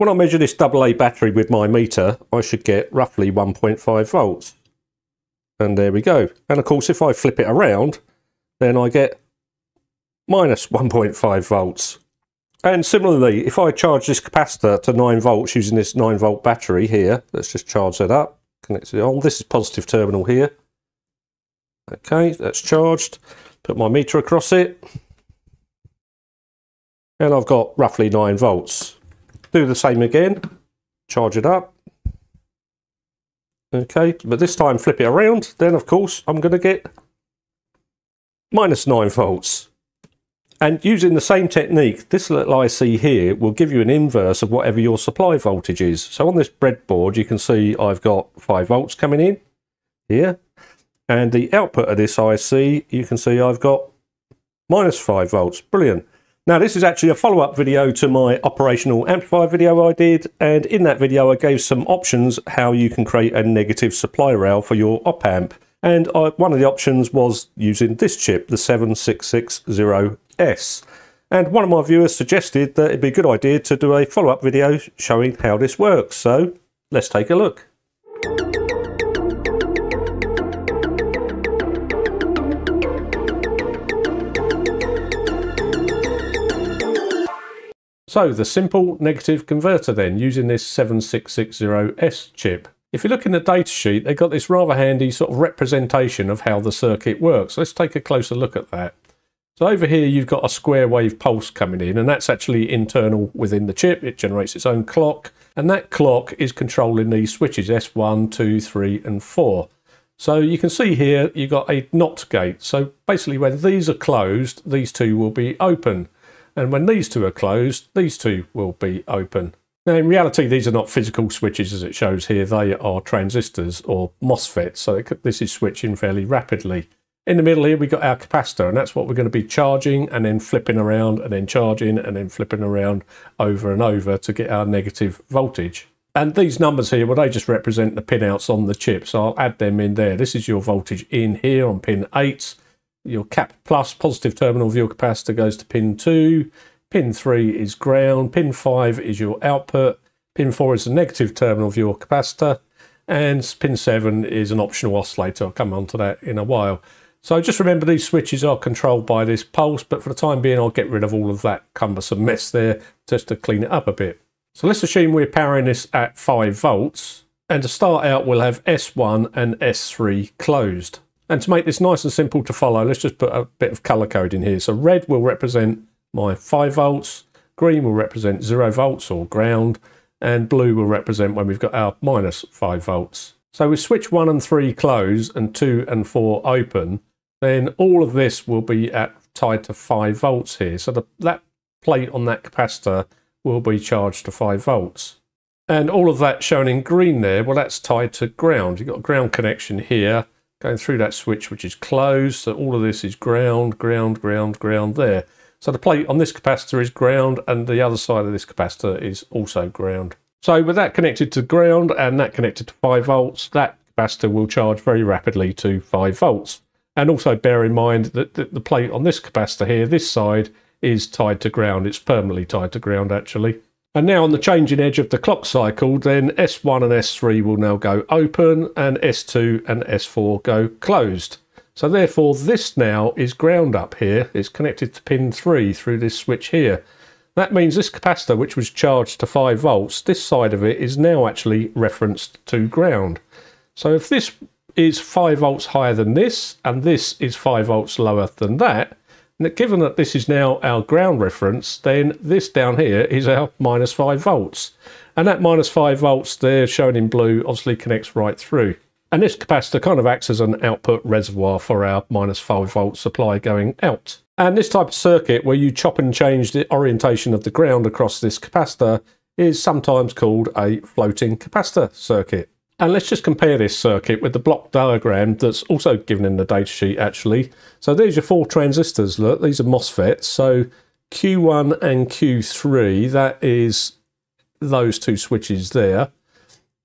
When I measure this AA battery with my meter, I should get roughly 1.5 volts. And there we go. And of course, if I flip it around, then I get minus 1.5 volts. And similarly, if I charge this capacitor to 9 volts using this 9 volt battery here, let's just charge that up, connect it on. This is positive terminal here. Okay, that's charged. Put my meter across it. And I've got roughly 9 volts. Do the same again. Charge it up. Okay, but this time flip it around. Then, of course, I'm going to get minus 9 volts. And using the same technique, this little IC here will give you an inverse of whatever your supply voltage is. So on this breadboard, you can see I've got 5 volts coming in here. And the output of this IC, you can see I've got minus 5 volts. Brilliant. Now this is actually a follow-up video to my operational amplifier video I did and in that video I gave some options how you can create a negative supply rail for your op amp and I, one of the options was using this chip, the 7660S. And one of my viewers suggested that it'd be a good idea to do a follow-up video showing how this works. So let's take a look. So the simple negative converter then, using this 7660S chip. If you look in the datasheet, they've got this rather handy sort of representation of how the circuit works. Let's take a closer look at that. So over here you've got a square wave pulse coming in and that's actually internal within the chip. It generates its own clock and that clock is controlling these switches S1, 2, 3 and 4. So you can see here you've got a NOT gate. So basically when these are closed, these two will be open. And when these two are closed, these two will be open. Now, in reality, these are not physical switches as it shows here. They are transistors or MOSFETs. So this is switching fairly rapidly. In the middle here, we've got our capacitor, and that's what we're going to be charging and then flipping around and then charging and then flipping around over and over to get our negative voltage. And these numbers here, well, they just represent the pinouts on the chip. So I'll add them in there. This is your voltage in here on pin 8. Your cap plus positive terminal your capacitor goes to pin 2. Pin 3 is ground, pin 5 is your output, pin 4 is the negative terminal of your capacitor, and pin 7 is an optional oscillator. I'll come on to that in a while. So just remember these switches are controlled by this pulse, but for the time being I'll get rid of all of that cumbersome mess there just to clean it up a bit. So let's assume we're powering this at 5 volts, and to start out we'll have S1 and S3 closed. And to make this nice and simple to follow, let's just put a bit of colour code in here. So red will represent my 5 volts, green will represent 0 volts or ground, and blue will represent when we've got our minus 5 volts. So with switch 1 and 3 closed and 2 and 4 open, then all of this will be at tied to 5 volts here. So the, that plate on that capacitor will be charged to 5 volts. And all of that shown in green there, well, that's tied to ground. You've got a ground connection here going through that switch, which is closed. So all of this is ground, ground, ground, ground there. So the plate on this capacitor is ground and the other side of this capacitor is also ground. So with that connected to ground and that connected to 5 volts, that capacitor will charge very rapidly to 5 volts. And also bear in mind that the plate on this capacitor here, this side, is tied to ground. It's permanently tied to ground actually. And now on the changing edge of the clock cycle, then S1 and S3 will now go open and S2 and S4 go closed. So therefore this now is ground up here. It's connected to pin 3 through this switch here. That means this capacitor, which was charged to 5 volts, this side of it is now actually referenced to ground. So if this is 5 volts higher than this, and this is 5 volts lower than that, given that this is now our ground reference, then this down here is our minus 5 volts. And that minus 5 volts there, shown in blue, obviously connects right through. And this capacitor kind of acts as an output reservoir for our minus 5 volt supply going out. And this type of circuit where you chop and change the orientation of the ground across this capacitor is sometimes called a floating capacitor circuit. And let's just compare this circuit with the block diagram that's also given in the datasheet actually. So there's your four transistors, look, these are MOSFETs. So Q1 and Q3, that is those two switches there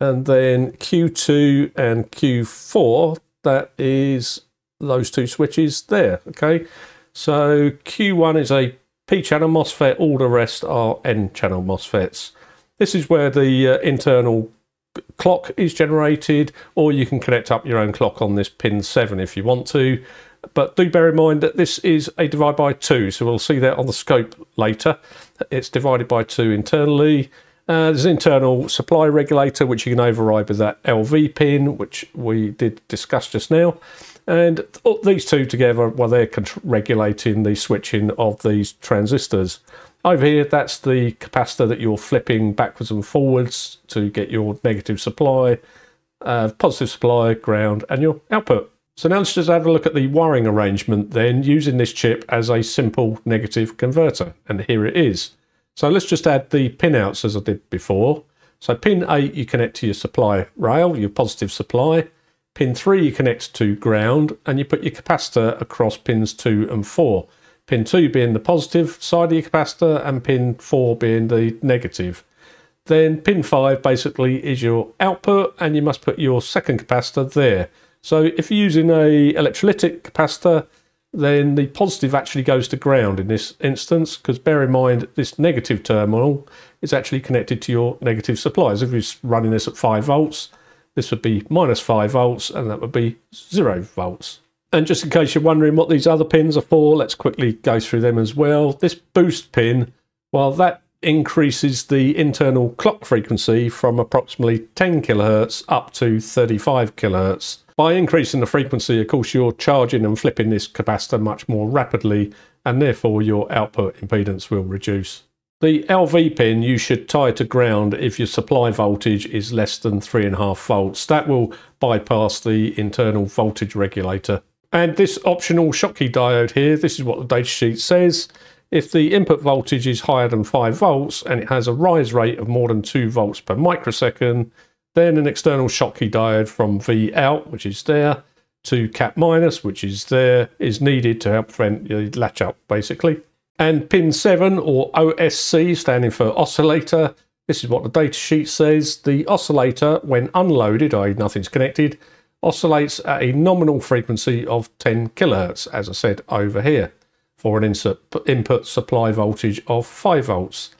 and then Q2 and Q4, that is those two switches there, okay? So Q1 is a P-channel MOSFET, all the rest are N-channel MOSFETs. This is where the uh, internal clock is generated, or you can connect up your own clock on this pin 7 if you want to. But do bear in mind that this is a divide by 2, so we'll see that on the scope later. It's divided by 2 internally. Uh, there's an internal supply regulator which you can override with that LV pin, which we did discuss just now. And these two together, well, they're regulating the switching of these transistors. Over here, that's the capacitor that you're flipping backwards and forwards to get your negative supply, uh, positive supply, ground, and your output. So now let's just have a look at the wiring arrangement then using this chip as a simple negative converter. And here it is. So let's just add the pinouts as I did before. So pin 8 you connect to your supply rail, your positive supply. Pin 3 you connect to ground and you put your capacitor across pins 2 and 4 pin 2 being the positive side of your capacitor and pin 4 being the negative. Then pin 5 basically is your output and you must put your second capacitor there. So if you're using a electrolytic capacitor then the positive actually goes to ground in this instance because bear in mind this negative terminal is actually connected to your negative supplies. If you're running this at 5 volts this would be minus 5 volts and that would be 0 volts. And just in case you're wondering what these other pins are for, let's quickly go through them as well. This boost pin, well, that increases the internal clock frequency from approximately 10 kilohertz up to 35 kilohertz. By increasing the frequency, of course, you're charging and flipping this capacitor much more rapidly, and therefore your output impedance will reduce. The LV pin you should tie to ground if your supply voltage is less than 3.5 volts. That will bypass the internal voltage regulator. And this optional Schottky diode here, this is what the datasheet says. If the input voltage is higher than 5 volts and it has a rise rate of more than 2 volts per microsecond, then an external Schottky diode from V out, which is there, to cap minus, which is there, is needed to help prevent the latch up basically. And pin 7 or OSC standing for oscillator, this is what the datasheet says. The oscillator, when unloaded, i.e. nothing's connected, oscillates at a nominal frequency of 10 kilohertz, as I said over here, for an input supply voltage of 5 volts.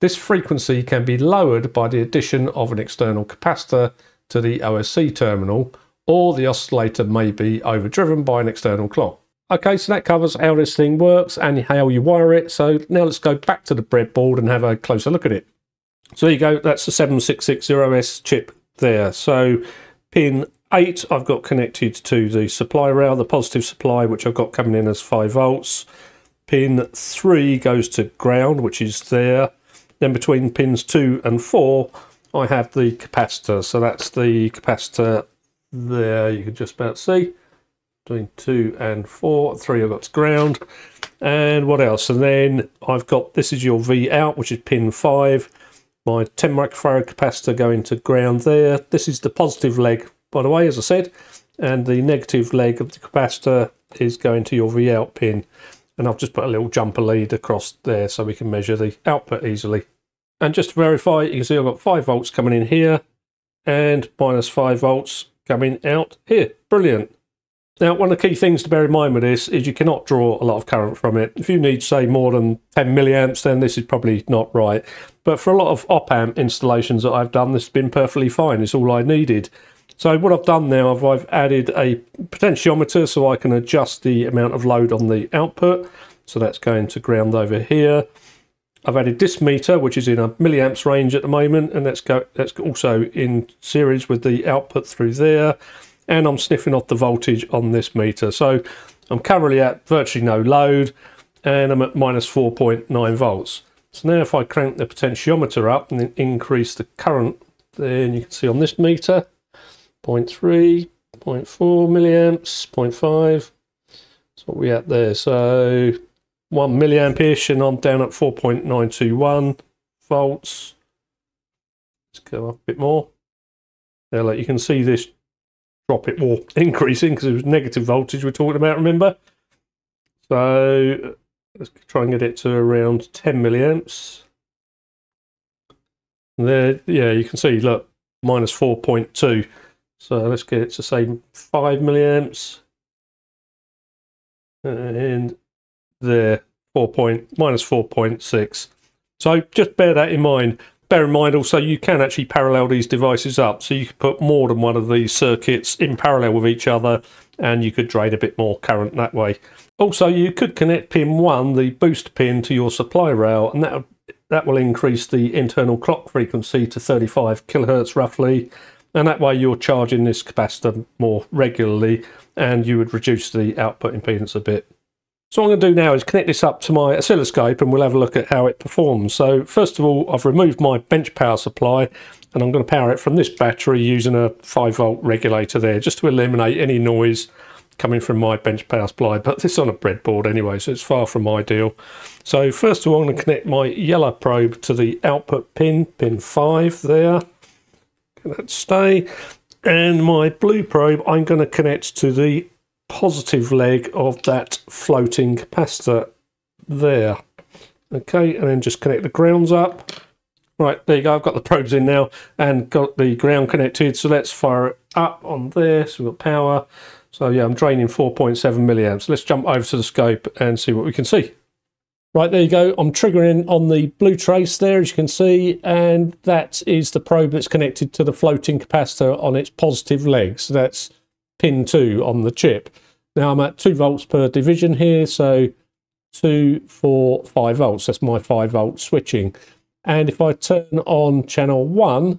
This frequency can be lowered by the addition of an external capacitor to the OSC terminal, or the oscillator may be overdriven by an external clock. Okay, so that covers how this thing works and how you wire it. So now let's go back to the breadboard and have a closer look at it. So there you go, that's the 7660S chip there. So pin 8 I've got connected to the supply rail, the positive supply, which I've got coming in as 5 volts. Pin 3 goes to ground, which is there. Then between pins 2 and 4, I have the capacitor. So that's the capacitor there, you can just about see. Between 2 and 4, 3 I've got to ground. And what else? And then I've got, this is your V out, which is pin 5. My 10 microfarad capacitor going to ground there. This is the positive leg by the way, as I said, and the negative leg of the capacitor is going to your V out pin. And I've just put a little jumper lead across there so we can measure the output easily. And just to verify, you can see I've got 5 volts coming in here and minus 5 volts coming out here. Brilliant. Now, one of the key things to bear in mind with this is you cannot draw a lot of current from it. If you need, say, more than 10 milliamps, then this is probably not right. But for a lot of op-amp installations that I've done, this has been perfectly fine. It's all I needed. So what I've done now, I've, added a potentiometer so I can adjust the amount of load on the output. So that's going to ground over here. I've added this meter, which is in a milliamps range at the moment, and that's, go, that's also in series with the output through there. And I'm sniffing off the voltage on this meter. So I'm currently at virtually no load, and I'm at minus 4.9 volts. So now if I crank the potentiometer up and increase the current, then you can see on this meter, 0.3, 0.4 milliamps, 0.5. That's what we at there. So 1 milliamp-ish and I'm down at 4.921 volts. Let's go up a bit more. Now, like you can see this drop it more increasing because it was negative voltage we're talking about, remember? So let's try and get it to around 10 milliamps. There, yeah, you can see, look, minus 4.2. So let's get it to say 5 milliamps. And there, 4 point, minus 4.6. So just bear that in mind. bear in mind also you can actually parallel these devices up. So you could put more than one of these circuits in parallel with each other and you could drain a bit more current that way. Also, you could connect pin 1, the boost pin, to your supply rail and that, that will increase the internal clock frequency to 35 kilohertz roughly and that way you're charging this capacitor more regularly and you would reduce the output impedance a bit. So what I'm going to do now is connect this up to my oscilloscope and we'll have a look at how it performs. So first of all, I've removed my bench power supply and I'm going to power it from this battery using a 5 volt regulator there just to eliminate any noise coming from my bench power supply. But this is on a breadboard anyway, so it's far from ideal. So first of all, I'm going to connect my yellow probe to the output pin, pin 5 there. That stay? And my blue probe, I'm going to connect to the positive leg of that floating capacitor there. Okay, and then just connect the grounds up. Right, there you go. I've got the probes in now and got the ground connected. So let's fire it up on there. So we've got power. So yeah, I'm draining 4.7 milliamps. Let's jump over to the scope and see what we can see. Right, there you go. I'm triggering on the blue trace there, as you can see, and that is the probe that's connected to the floating capacitor on its positive leg. So that's pin 2 on the chip. Now I'm at 2 volts per division here, so 2, 4, 5 volts. That's my 5 volt switching. And if I turn on channel 1,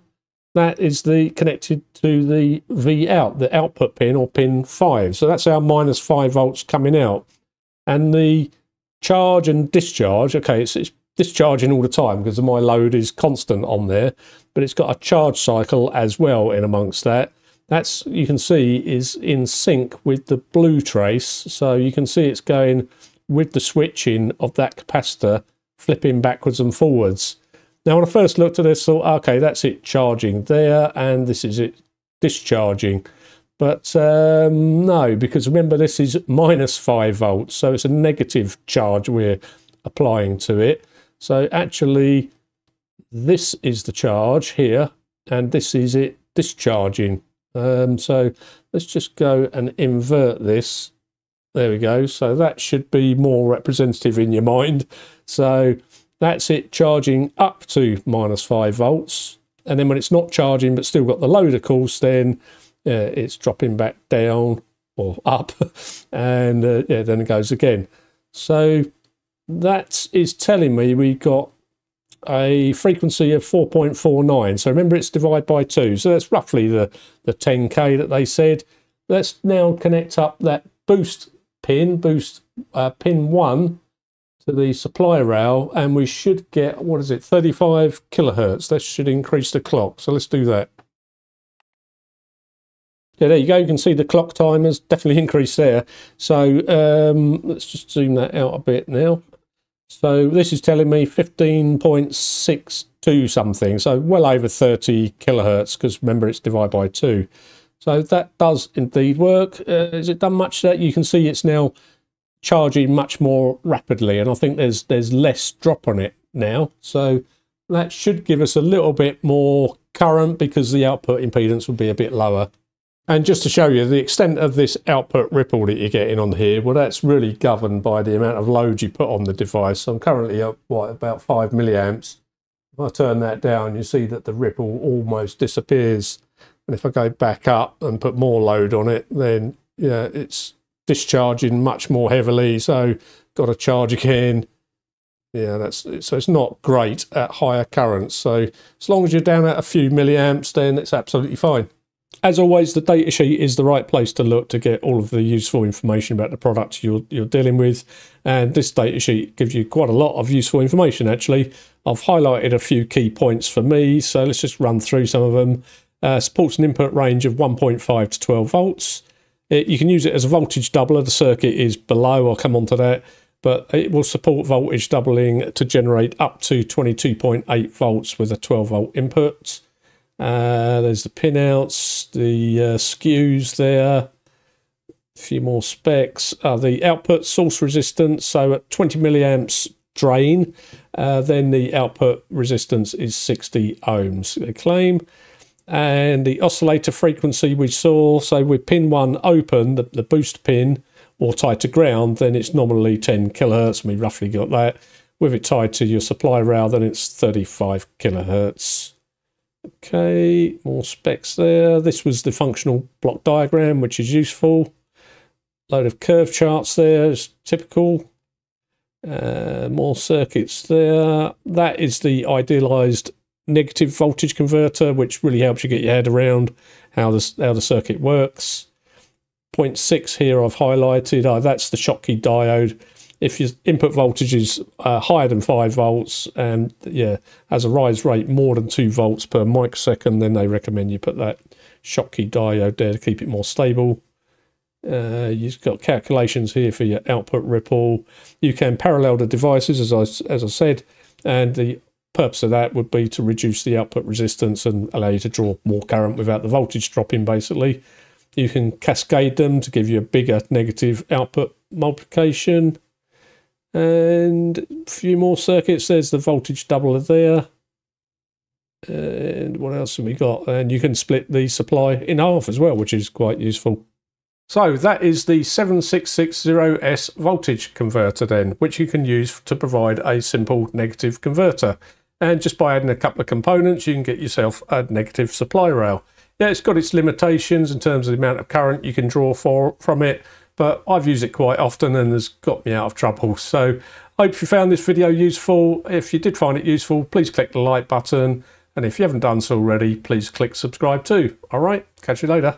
that is the connected to the V out, the output pin or pin 5. So that's our minus 5 volts coming out. And the charge and discharge, okay, it's, it's discharging all the time because my load is constant on there, but it's got a charge cycle as well in amongst that. That's you can see is in sync with the blue trace. So you can see it's going with the switching of that capacitor flipping backwards and forwards. Now when I first looked at this thought okay that's it charging there and this is it discharging but um, no because remember this is minus 5 volts so it's a negative charge we're applying to it so actually this is the charge here and this is it discharging um, so let's just go and invert this. There we go. So that should be more representative in your mind. So that's it charging up to minus 5 volts. And then when it's not charging but still got the load, of course, then uh, it's dropping back down or up. and uh, yeah, then it goes again. So that is telling me we got a frequency of 4.49. So remember it's divided by 2. So that's roughly the, the 10k that they said. Let's now connect up that boost pin, boost uh, pin 1 to the supply rail and we should get, what is it, 35 kilohertz. That should increase the clock. So let's do that. Yeah, there you go. You can see the clock timers definitely increased there. So um, let's just zoom that out a bit now. So this is telling me 15.62 something, so well over 30 kilohertz, because remember it's divided by 2. So that does indeed work. Uh, has it done much that? You can see it's now charging much more rapidly, and I think there's there's less drop on it now. So that should give us a little bit more current because the output impedance will be a bit lower. And just to show you the extent of this output ripple that you're getting on here, well, that's really governed by the amount of load you put on the device. So I'm currently at, what, about 5 milliamps. If I turn that down, you see that the ripple almost disappears. And if I go back up and put more load on it, then yeah, it's discharging much more heavily. So got to charge again. Yeah, that's so it's not great at higher currents. So as long as you're down at a few milliamps, then it's absolutely fine. As always, the datasheet is the right place to look to get all of the useful information about the product you're, you're dealing with. And this datasheet gives you quite a lot of useful information, actually. I've highlighted a few key points for me, so let's just run through some of them. Uh, supports an input range of 1.5 to 12 volts. It, you can use it as a voltage doubler. The circuit is below, I'll come on to that. But it will support voltage doubling to generate up to 22.8 volts with a 12 volt input. Uh, there's the pinouts, the uh, SKUs there, a few more specs. Uh, the output source resistance, so at 20 milliamps drain, uh, then the output resistance is 60 ohms, they claim. And the oscillator frequency we saw, so with pin one open, the, the boost pin, or tied to ground, then it's nominally 10 kilohertz, and we roughly got that. with it tied to your supply rail, then it's 35 kilohertz. Okay, more specs there. This was the functional block diagram, which is useful. Load of curve charts there is typical. Uh, more circuits there. That is the idealized negative voltage converter, which really helps you get your head around how the, how the circuit works. 0.6 here I've highlighted. Oh, that's the Schottky diode. If your input voltage is uh, higher than 5 volts and yeah, has a rise rate more than 2 volts per microsecond, then they recommend you put that Schottky diode there to keep it more stable. Uh, you've got calculations here for your output ripple. You can parallel the devices, as I, as I said, and the purpose of that would be to reduce the output resistance and allow you to draw more current without the voltage dropping, basically. You can cascade them to give you a bigger negative output multiplication. And a few more circuits. There's the voltage doubler there. And what else have we got? And you can split the supply in half as well, which is quite useful. So that is the 7660S voltage converter then, which you can use to provide a simple negative converter. And just by adding a couple of components, you can get yourself a negative supply rail. Yeah, it's got its limitations in terms of the amount of current you can draw for from it, but I've used it quite often and has got me out of trouble. So I hope you found this video useful. If you did find it useful, please click the like button. And if you haven't done so already, please click subscribe too. All right, catch you later.